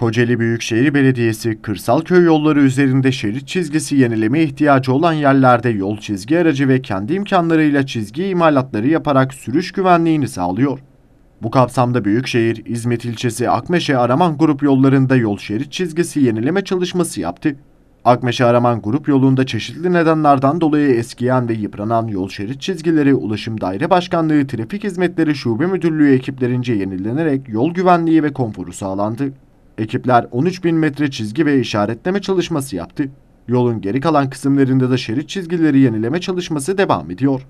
Kocaeli Büyükşehir Belediyesi, kırsal köy yolları üzerinde şerit çizgisi yenileme ihtiyacı olan yerlerde yol çizgi aracı ve kendi imkanlarıyla çizgi imalatları yaparak sürüş güvenliğini sağlıyor. Bu kapsamda Büyükşehir, İzmit ilçesi Akmeşe Araman grup yollarında yol şerit çizgisi yenileme çalışması yaptı. Akmeşe Araman grup yolunda çeşitli nedenlerden dolayı eskiyen ve yıpranan yol şerit çizgileri Ulaşım Daire Başkanlığı Trafik Hizmetleri Şube Müdürlüğü ekiplerince yenilenerek yol güvenliği ve konforu sağlandı. Ekipler 13.000 metre çizgi ve işaretleme çalışması yaptı. Yolun geri kalan kısımlarında da şerit çizgileri yenileme çalışması devam ediyor.